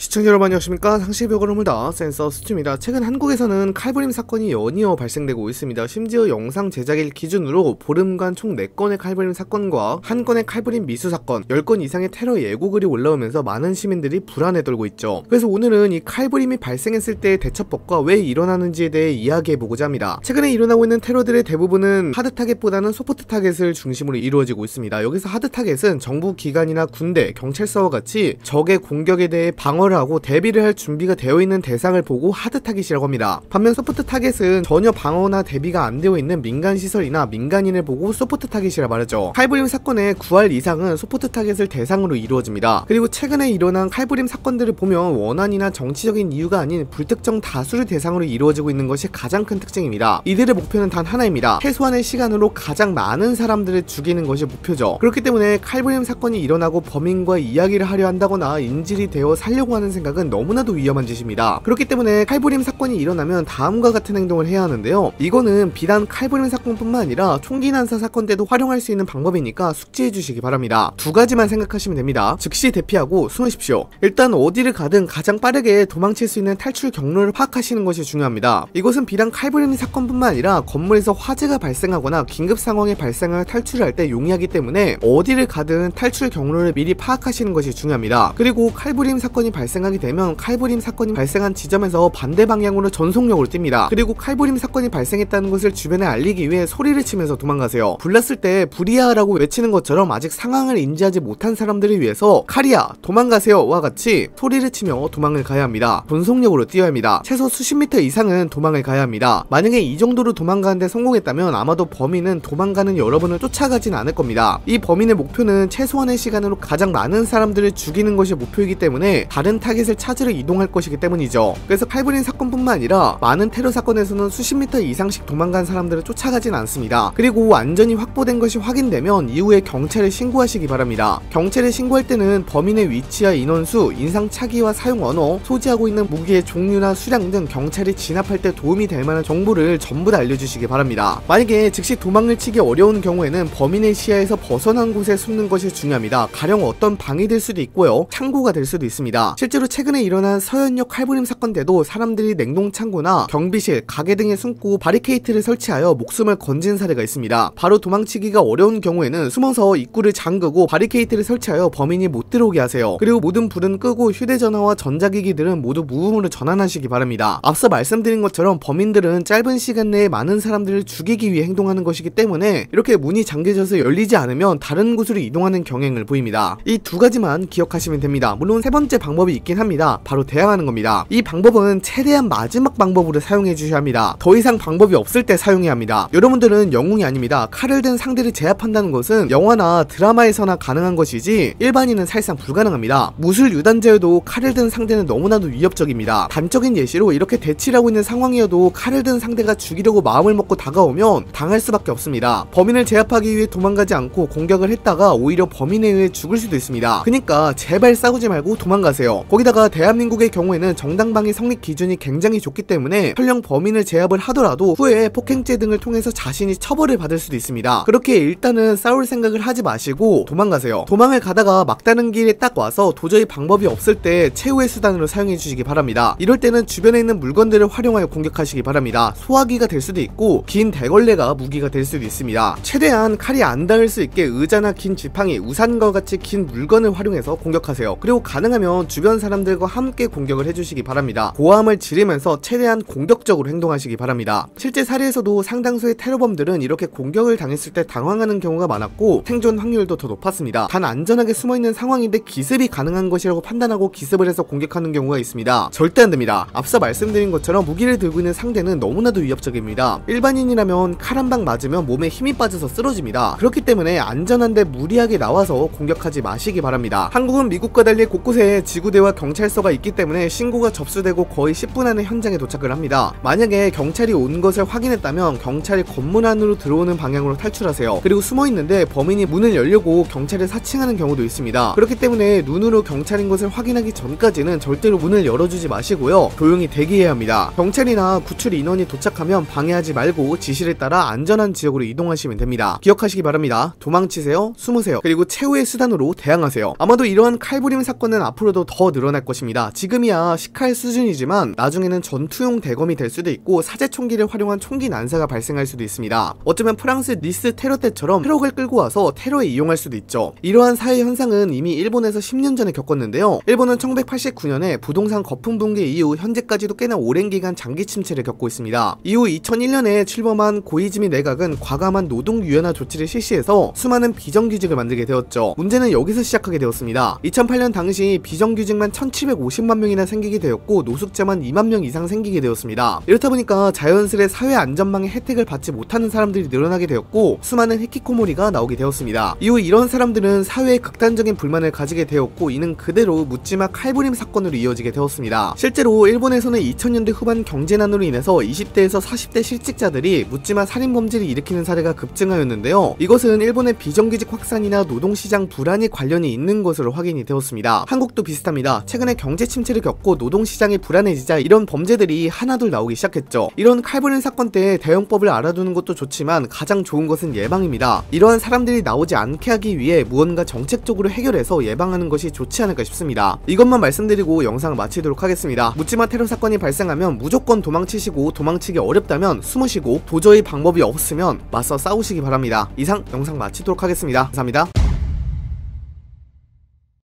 시청자 여러분 안녕하십니까? 상식의 벽을 허물다 센서 수치입니다. 최근 한국에서는 칼부림 사건이 연이어 발생되고 있습니다. 심지어 영상 제작일 기준으로 보름간 총 4건의 칼부림 사건과 1건의 칼부림 미수 사건 10건 이상의 테러 예고글이 올라오면서 많은 시민들이 불안에 떨고 있죠. 그래서 오늘은 이 칼부림이 발생했을 때의 대처법과 왜 일어나는지에 대해 이야기해보고자 합니다. 최근에 일어나고 있는 테러들의 대부분은 hard target보다는 soft target을 중심으로 이루어지고 있습니다. 여기서 하드 타겟은 정부 기관이나 군대, 경찰서와 같이 적의 공격에 대해 방어 방어를 하고 대비를 할 준비가 되어 있는 대상을 보고 하드 타겟이라고 합니다. 반면 soft target은 전혀 방어나 대비가 안 되어 있는 민간 시설이나 민간인을 보고 soft target이라 말하죠. 칼부림 사건의 9할 이상은 soft target을 대상으로 이루어집니다. 그리고 최근에 일어난 칼부림 사건들을 보면 원한이나 정치적인 이유가 아닌 불특정 다수를 대상으로 이루어지고 있는 것이 가장 큰 특징입니다. 이들의 목표는 단 하나입니다. 최소한의 시간으로 가장 많은 사람들을 죽이는 것이 목표죠. 그렇기 때문에 칼부림 사건이 일어나고 범인과 이야기를 하려 한다거나 인질이 되어 살려고 하는 생각은 너무나도 위험한 짓입니다. 그렇기 때문에 칼부림 사건이 일어나면 다음과 같은 행동을 해야 하는데요. 이거는 비단 칼부림 사건뿐만 아니라 총기 난사 사건 때도 활용할 수 있는 방법이니까 숙지해 주시기 바랍니다. 두 가지만 생각하시면 됩니다. 즉시 대피하고 숨으십시오. 일단 어디를 가든 가장 빠르게 도망칠 수 있는 탈출 경로를 파악하시는 것이 중요합니다. 이것은 비단 칼부림 사건뿐만 아니라 건물에서 화재가 발생하거나 긴급 상황에 발생할 탈출을 할 때 용이하기 때문에 어디를 가든 탈출 경로를 미리 파악하시는 것이 중요합니다. 그리고 칼부림 사건이 발생 발생하게 되면 칼부림 사건이 발생한 지점에서 반대 방향으로 전속력으로 뜁니다. 그리고 칼부림 사건이 발생했다는 것을 주변에 알리기 위해 소리를 치면서 도망가세요. 불났을 때 불이야라고 외치는 것처럼 아직 상황을 인지하지 못한 사람들을 위해서 칼이야 도망가세요와 같이 소리를 치며 도망을 가야 합니다. 전속력으로 뛰어야 합니다. 최소 수십 미터 이상은 도망을 가야 합니다. 만약에 이 정도로 도망가는데 성공했다면 아마도 범인은 도망가는 여러분을 쫓아가진 않을 겁니다. 이 범인의 목표는 최소한의 시간으로 가장 많은 사람들을 죽이는 것이 목표이기 때문에 다른 타겟을 찾으러 이동할 것이기 때문이죠. 그래서 칼부린 사건뿐만 아니라 많은 테러 사건에서는 수십 미터 이상씩 도망간 사람들을 쫓아가진 않습니다. 그리고 안전이 확보된 것이 확인되면 이후에 경찰에 신고하시기 바랍니다. 경찰에 신고할 때는 범인의 위치와 인원수, 인상 차기와 사용 언어, 소지하고 있는 무기의 종류나 수량 등 경찰이 진압할 때 도움이 될 만한 정보를 전부 다 알려주시기 바랍니다. 만약에 즉시 도망을 치기 어려운 경우에는 범인의 시야에서 벗어난 곳에 숨는 것이 중요합니다. 가령 어떤 방이 될 수도 있고요. 창고가 될 수도 있습니다. 실제로 최근에 일어난 서현역 칼부림 사건 때도 사람들이 냉동창고나 경비실, 가게 등에 숨고 바리케이트를 설치하여 목숨을 건진 사례가 있습니다. 바로 도망치기가 어려운 경우에는 숨어서 입구를 잠그고 바리케이트를 설치하여 범인이 못 들어오게 하세요. 그리고 모든 불은 끄고 휴대전화와 전자기기들은 모두 무음으로 전환하시기 바랍니다. 앞서 말씀드린 것처럼 범인들은 짧은 시간 내에 많은 사람들을 죽이기 위해 행동하는 것이기 때문에 이렇게 문이 잠겨져서 열리지 않으면 다른 곳으로 이동하는 경향을 보입니다. 이 두 가지만 기억하시면 됩니다. 물론 세 번째 방법이 있긴 합니다. 바로 대항하는 겁니다. 이 방법은 최대한 마지막 방법으로 사용해 주셔야 합니다. 더 이상 방법이 없을 때 사용해야 합니다. 여러분들은 영웅이 아닙니다. 칼을 든 상대를 제압한다는 것은 영화나 드라마에서나 가능한 것이지 일반인은 사실상 불가능합니다. 무술 유단자여도 칼을 든 상대는 너무나도 위협적입니다. 단적인 예시로 이렇게 대치를 하고 있는 상황이어도 칼을 든 상대가 죽이려고 마음을 먹고 다가오면 당할 수밖에 없습니다. 범인을 제압하기 위해 도망가지 않고 공격을 했다가 오히려 범인에 의해 죽을 수도 있습니다. 그니까 제발 싸우지 말고 도망가세 요. 거기다가 대한민국의 경우에는 정당방위 성립 기준이 굉장히 좋기 때문에 설령 범인을 제압을 하더라도 후에 폭행죄 등을 통해서 자신이 처벌을 받을 수도 있습니다. 그렇게 일단은 싸울 생각을 하지 마시고 도망가세요. 도망을 가다가 막다른 길에 딱 와서 도저히 방법이 없을 때 최후의 수단으로 사용해 주시기 바랍니다. 이럴 때는 주변에 있는 물건들을 활용하여 공격하시기 바랍니다. 소화기가 될 수도 있고 긴 대걸레가 무기가 될 수도 있습니다. 최대한 칼이 안 닿을 수 있게 의자나 긴 지팡이, 우산과 같이 긴 물건을 활용해서 공격하세요. 그리고 가능하면 주변 사람들과 함께 공격을 해주시기 바랍니다. 고함을 지르면서 최대한 공격적으로 행동하시기 바랍니다. 실제 사례에서도 상당수의 테러범들은 이렇게 공격을 당했을 때 당황하는 경우가 많았고 생존 확률도 더 높았습니다. 단 안전하게 숨어있는 상황인데 기습이 가능한 것이라고 판단하고 기습을 해서 공격하는 경우가 있습니다. 절대 안됩니다. 앞서 말씀드린 것처럼 무기를 들고 있는 상대는 너무나도 위협적입니다. 일반인이라면 칼 한 방 맞으면 몸에 힘이 빠져서 쓰러집니다. 그렇기 때문에 안전한데 무리하게 나와서 공격하지 마시기 바랍니다. 한국은 미국과 달리 곳곳에 지구대 와 경찰서가 있기 때문에 신고가 접수되고 거의 10분 안에 현장에 도착을 합니다. 만약에 경찰이 온 것을 확인했다면 경찰이 건물 안으로 들어오는 방향으로 탈출하세요. 그리고 숨어 있는데 범인이 문을 열려고 경찰을 사칭하는 경우도 있습니다. 그렇기 때문에 눈으로 경찰인 것을 확인하기 전까지는 절대로 문을 열어주지 마시고요. 조용히 대기해야 합니다. 경찰이나 구출 인원이 도착하면 방해하지 말고 지시를 따라 안전한 지역으로 이동하시면 됩니다. 기억하시기 바랍니다. 도망치세요, 숨으세요, 그리고 최후의 수단으로 대항하세요. 아마도 이러한 칼부림 사건은 앞으로도 더더 늘어날 것입니다. 지금이야 식칼 수준이지만 나중에는 전투용 대검이 될 수도 있고 사제 총기를 활용한 총기 난사가 발생할 수도 있습니다. 어쩌면 프랑스 니스 테러 때처럼 트럭을 끌고 와서 테러에 이용할 수도 있죠. 이러한 사회 현상은 이미 일본에서 10년 전에 겪었는데요. 일본은 1989년에 부동산 거품 붕괴 이후 현재까지도 꽤나 오랜 기간 장기 침체를 겪고 있습니다. 이후 2001년에 출범한 고이즈미 내각은 과감한 노동 유연화 조치를 실시해서 수많은 비정규직을 만들게 되었죠. 문제는 여기서 시작하게 되었습니다. 2008년 당시 비정규직 만 1750만 명이나 생기게 되었고 노숙자만 2만 명 이상 생기게 되었습니다. 이렇다 보니까 자연스레 사회 안전망의 혜택을 받지 못하는 사람들이 늘어나게 되었고 수많은 히키코모리가 나오게 되었습니다. 이후 이런 사람들은 사회에 극단적인 불만을 가지게 되었고 이는 그대로 묻지마 칼부림 사건으로 이어지게 되었습니다. 실제로 일본에서는 2000년대 후반 경제난으로 인해서 20대에서 40대 실직자들이 묻지마 살인 범죄를 일으키는 사례가 급증하였는데요. 이것은 일본의 비정규직 확산이나 노동시장 불안이 관련이 있는 것으로 확인이 되었습니다. 한국도 비슷합니다. 최근에 경제 침체를 겪고 노동 시장이 불안해지자 이런 범죄들이 하나둘 나오기 시작했죠. 이런 칼부림 사건 때 대응법을 알아두는 것도 좋지만 가장 좋은 것은 예방입니다. 이러한 사람들이 나오지 않게 하기 위해 무언가 정책적으로 해결해서 예방하는 것이 좋지 않을까 싶습니다. 이것만 말씀드리고 영상 마치도록 하겠습니다. 묻지마 테러 사건이 발생하면 무조건 도망치시고 도망치기 어렵다면 숨으시고 도저히 방법이 없으면 맞서 싸우시기 바랍니다. 이상 영상 마치도록 하겠습니다. 감사합니다.